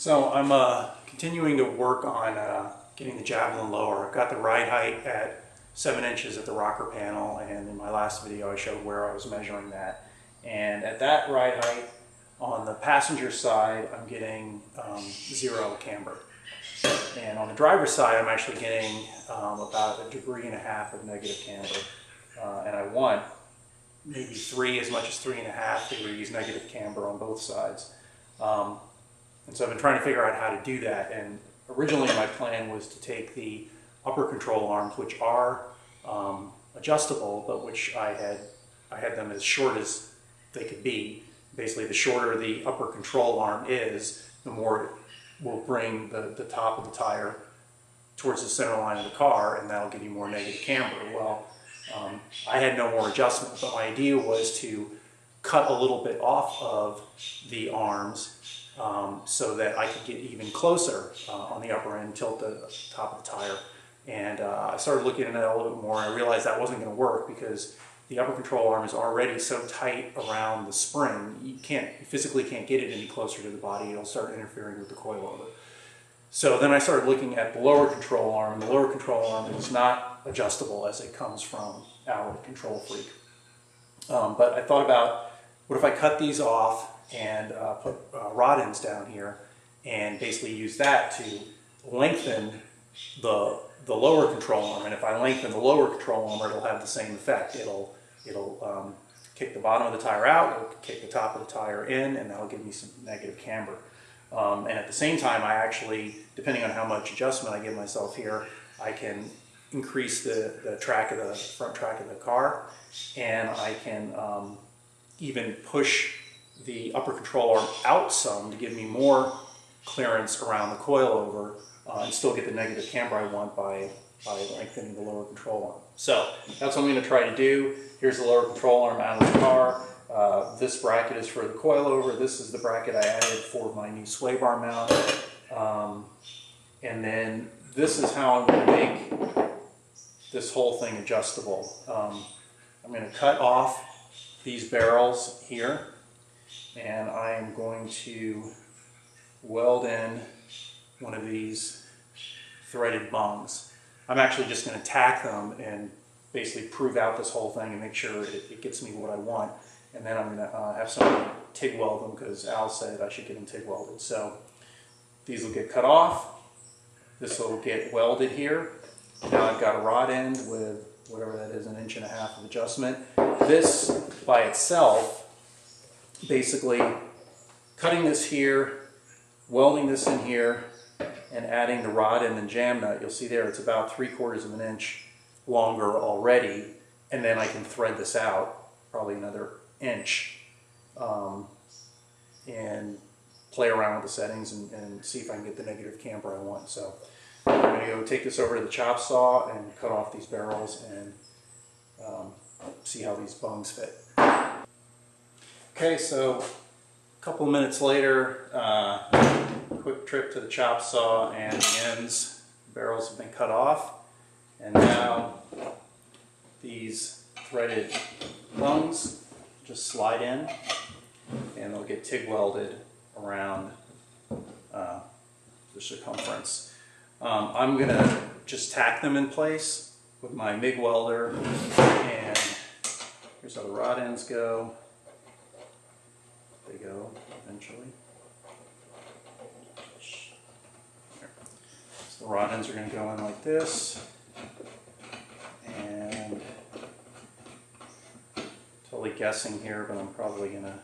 So I'm uh, continuing to work on uh, getting the Javelin lower. I've got the ride height at seven inches at the rocker panel, and in my last video I showed where I was measuring that. And at that ride height, on the passenger side, I'm getting um, zero camber. And on the driver's side, I'm actually getting um, about a degree and a half of negative camber. Uh, and I want maybe three, as much as three and a half degrees negative camber on both sides. Um, and so I've been trying to figure out how to do that. And originally my plan was to take the upper control arms, which are um, adjustable, but which I had, I had them as short as they could be. Basically, the shorter the upper control arm is, the more it will bring the, the top of the tire towards the center line of the car, and that'll give you more negative camber. Well, um, I had no more adjustment, but my idea was to cut a little bit off of the arms um, so that I could get even closer uh, on the upper end, tilt the top of the tire. And uh, I started looking at it a little bit more, and I realized that wasn't going to work because the upper control arm is already so tight around the spring, you can't you physically can't get it any closer to the body. It'll start interfering with the coilover. So then I started looking at the lower control arm, the lower control arm is not adjustable as it comes from our Control Freak. Um, but I thought about, what if I cut these off and uh, put uh, rod ends down here and basically use that to lengthen the, the lower control arm. And if I lengthen the lower control arm, it'll have the same effect. It'll, it'll um, kick the bottom of the tire out, it'll kick the top of the tire in, and that'll give me some negative camber. Um, and at the same time, I actually, depending on how much adjustment I give myself here, I can increase the, the track of the front track of the car, and I can um, even push the upper control arm out some to give me more clearance around the coilover uh, and still get the negative camber I want by, by lengthening the lower control arm. So that's what I'm going to try to do. Here's the lower control arm out of the car. Uh, this bracket is for the coilover. This is the bracket I added for my new sway bar mount. Um, and then this is how I'm going to make this whole thing adjustable. Um, I'm going to cut off these barrels here and I am going to weld in one of these threaded bungs. I'm actually just going to tack them and basically prove out this whole thing and make sure it, it gets me what I want. And then I'm going to uh, have someone TIG weld them because Al said I should get them TIG welded. So these will get cut off. This will get welded here. Now I've got a rod end with whatever that is, an inch and a half of adjustment. This by itself basically cutting this here, welding this in here, and adding the rod and the jam nut. You'll see there it's about three quarters of an inch longer already, and then I can thread this out probably another inch um, and play around with the settings and, and, see if I can get the negative camber I want. So I'm going to go take this over to the chop saw and cut off these barrels and um, see how these bungs fit. Okay, so a couple minutes later, uh, quick trip to the chop saw and the ends, barrels have been cut off. And now these threaded bungs just slide in and they'll get TIG welded around uh, the circumference. Um, I'm going to just tack them in place with my MIG welder and here's how the rod ends go eventually. So the rod ends are going to go in like this. And totally guessing here, but I'm probably going to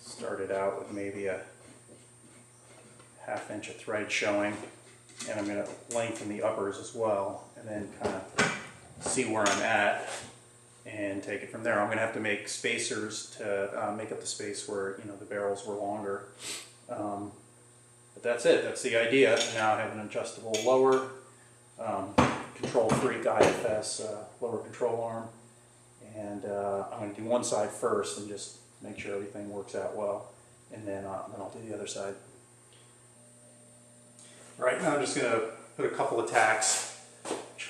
start it out with maybe a half inch of thread showing. And I'm going to lengthen the uppers as well, and then kind of see where I'm at and take it from there. I'm going to have to make spacers to uh, make up the space where you know the barrels were longer. Um, but that's it. That's the idea. Now I have an adjustable lower um, Control Freak IFS uh, lower control arm, and uh, I'm going to do one side first and just make sure everything works out well, and then uh, then I'll do the other side. Right now I'm just going to put a couple of tacks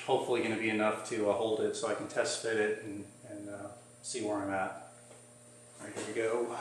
hopefully going to be enough to uh, hold it so I can test fit it and, and uh, see where I'm at. All right, here we go.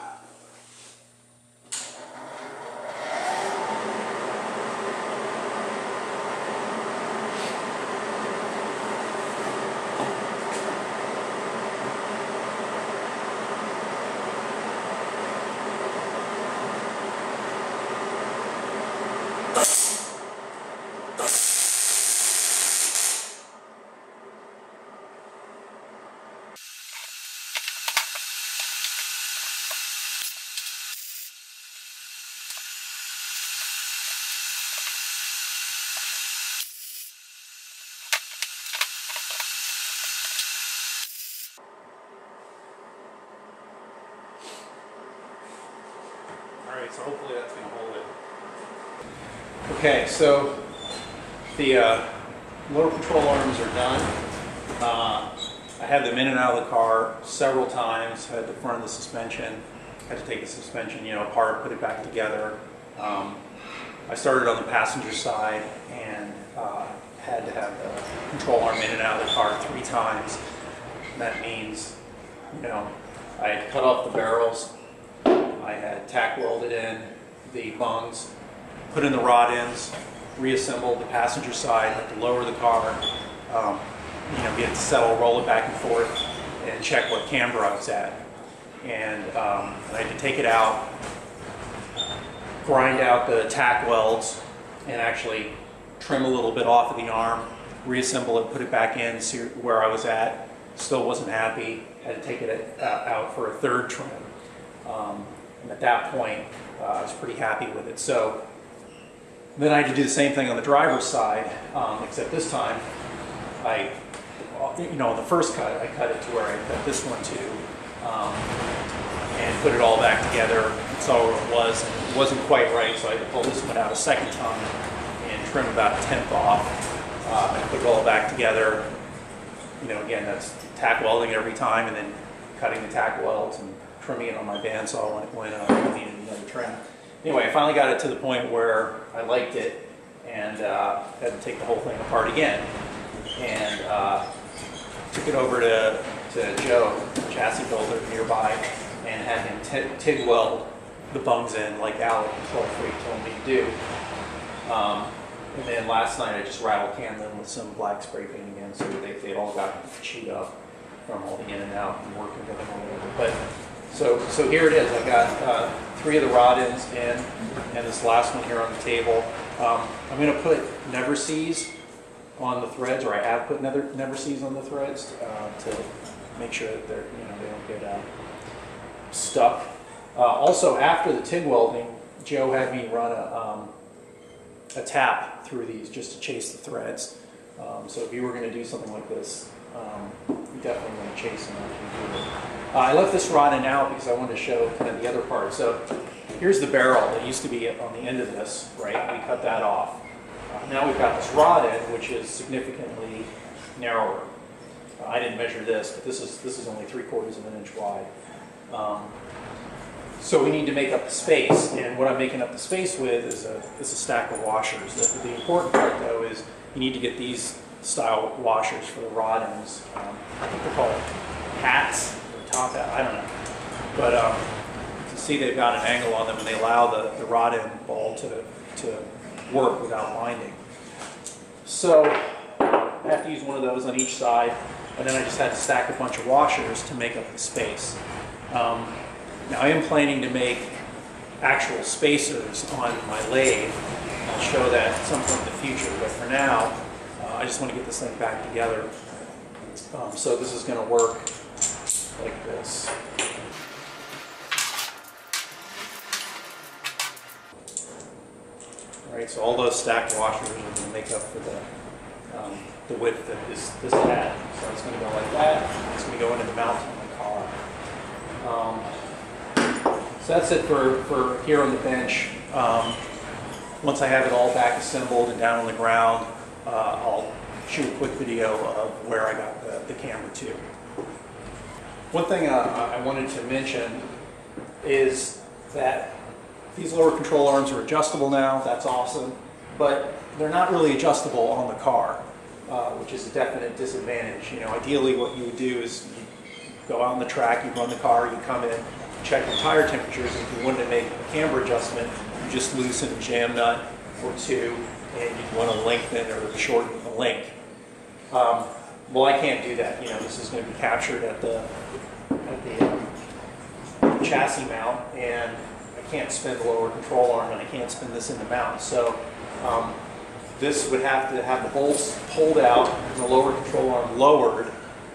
right, so hopefully that's going to hold it. Okay, so the uh, lower control arms are done. Uh, I had them in and out of the car several times, had the front of the suspension, had to take the suspension, you know, apart, put it back together. Um, I started on the passenger side and uh, had to have the control arm in and out of the car three times. That means, you know, I cut off the barrels, I had tack welded in the bungs, put in the rod ends, reassembled the passenger side, had to lower the car, um, you know, get it to settle, roll it back and forth, and check what camber I was at. And um, I had to take it out, grind out the tack welds, and actually trim a little bit off of the arm, reassemble it, put it back in, see where I was at. Still wasn't happy. Had to take it uh, out for a third trim. Um, and at that point, uh, I was pretty happy with it. So then I had to do the same thing on the driver's side, um, except this time I, you know, on the first cut, I cut it to where I cut this one to, um, and put it all back together, saw where it was, and it wasn't quite right, so I had to pull this one out a second time and trim about a tenth off, uh, and put it all back together. You know, again, that's tack welding every time, and then cutting the tack welds and trimming it on my bandsaw when it when uh, needed another trim. Anyway, I finally got it to the point where I liked it, and uh, had to take the whole thing apart again, and uh, took it over to, to Joe, a chassis builder nearby, and had him TIG weld the bungs in like Alec told me to do. Um, and then last night I just rattle canned them with some black spray paint again, so they, they all got chewed up from all the in and out and working with them. But so so here it is. I got uh, three of the rod ends in, and this last one here on the table. Um, I'm going to put Never-Seez on the threads, or I have put never Never-Seez on the threads uh, to make sure that they're you know they don't get uh, stuck. Uh, also, after the TIG welding, Joe had me run a um, a tap through these just to chase the threads. Um, so if you were going to do something like this, um, definitely you do it. Uh, I left this rod in out because I wanted to show kind of the other part. So here's the barrel that used to be on the end of this, right? We cut that off. Uh, now we've got this rod end, which is significantly narrower. Uh, I didn't measure this, but this is this is only three quarters of an inch wide. Um, so we need to make up the space, and what I'm making up the space with is a, is a stack of washers. The, the important part, though, is you need to get these style washers for the rod ends. Um, I think they're called hats, or top hat, I don't know. But um, you can see they've got an angle on them, and they allow the, the rod end ball to, to work without binding. So I have to use one of those on each side, and then I just had to stack a bunch of washers to make up the space. Um, now I am planning to make actual spacers on my lathe. I'll show that at some point in the future, but for now, I just want to get this thing back together. Um, so this is going to work like this. All right, so all those stacked washers are going to make up for the, um, the width that this, this had. So it's going to go like that. It's going to go into the mount on the car. Um, so that's it for, for here on the bench. Um, once I have it all back assembled and down on the ground, uh, I'll shoot a quick video of where I got the, the camber to. One thing uh, I wanted to mention is that these lower control arms are adjustable now. That's awesome. But they're not really adjustable on the car, uh, which is a definite disadvantage. You know, ideally what you would do is you go out on the track, you run the car, you come in, check the tire temperatures, and if you wanted to make a camber adjustment, you just loosen a jam nut or two, and you want to lengthen or shorten the link. Um, well, I can't do that. You know, this is going to be captured at the at the um, chassis mount, and I can't spin the lower control arm, and I can't spin this in the mount. So um, this would have to have the bolts pulled out and the lower control arm lowered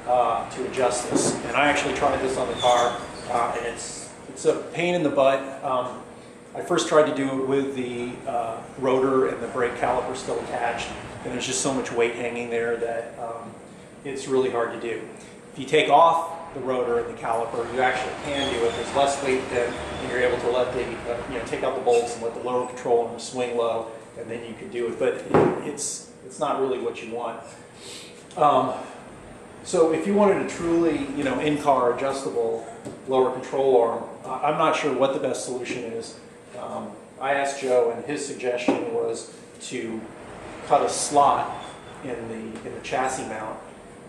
uh, to adjust this. And I actually tried this on the car, uh, and it's it's a pain in the butt. Um, I first tried to do it with the uh, rotor and the brake caliper still attached, and there's just so much weight hanging there that um, it's really hard to do. If you take off the rotor and the caliper. You actually can do it. There's less weight then, and you're able to let the, uh, you know, take out the bolts and let the lower control arm swing low, and then you can do it. But it, it's, it's not really what you want. Um, so if you wanted a truly, you know, in-car adjustable lower control arm, I'm not sure what the best solution is. Um, I asked Joe, and his suggestion was to cut a slot in the in the chassis mount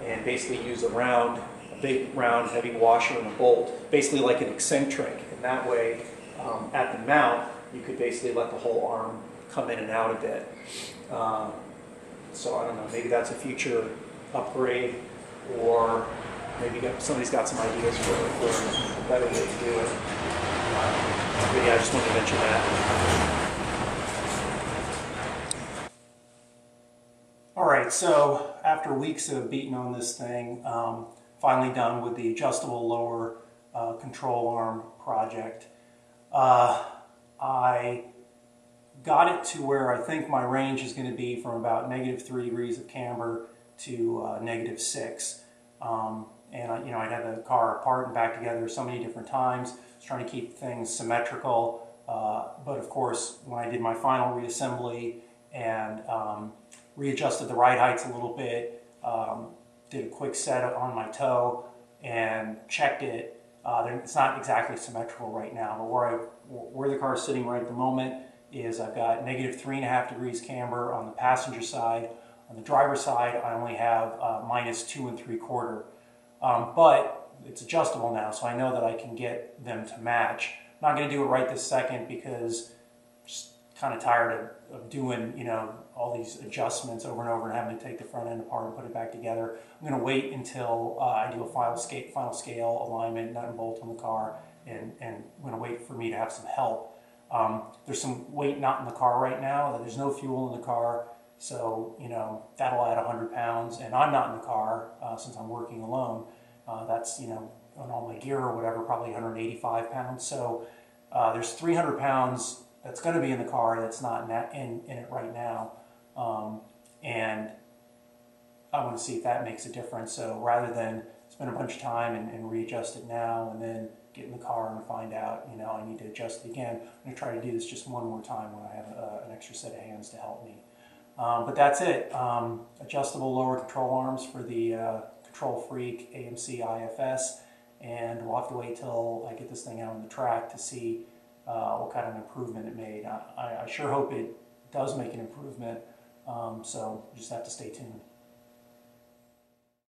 and basically use a round, a big round heavy washer and a bolt, basically like an eccentric. And that way, um, at the mount, you could basically let the whole arm come in and out a bit. Um, so I don't know, maybe that's a future upgrade, or maybe somebody's got some ideas for, for a better way to do it. But yeah, I just wanted to mention that. All right, so after weeks of beating on this thing, um, finally done with the adjustable lower uh, control arm project. Uh, I got it to where I think my range is going to be from about negative three degrees of camber to uh, negative six. Um, and I, you know, I'd had the car apart and back together so many different times. Trying to keep things symmetrical. Uh, but of course, when I did my final reassembly and um, readjusted the ride heights a little bit, um, did a quick set on my toe and checked it. Uh, it's not exactly symmetrical right now, but where, I, where the car is sitting right at the moment is I've got negative three and a half degrees camber on the passenger side. On the driver's side, I only have uh, minus two and three quarter. Um, but it's adjustable now, so I know that I can get them to match. I'm not going to do it right this second because I'm just kind of tired of, of doing, you know, all these adjustments over and over and having to take the front end apart and put it back together. I'm going to wait until uh, I do a final scale, final scale alignment, nut and bolt on the car, and, and I'm going to wait for me to have some help. Um, there's some weight not in the car right now. There's no fuel in the car, so you know that'll add 100 pounds. And I'm not in the car uh, since I'm working alone. Uh, that's you know on all my gear or whatever, probably 185 pounds. So uh, there's 300 pounds that's going to be in the car that's not in, in, in it right now. Um, and I want to see if that makes a difference. So rather than spend a bunch of time and, and, readjust it now and then get in the car and find out, you know, I need to adjust it again, I'm going to try to do this just one more time when I have a, an extra set of hands to help me. Um, but that's it. Um, adjustable lower control arms for the uh, Control Freak AMC IFS. And we'll have to wait till I get this thing out on the track to see uh, what kind of improvement it made. I, I sure hope it does make an improvement. Um, so just have to stay tuned.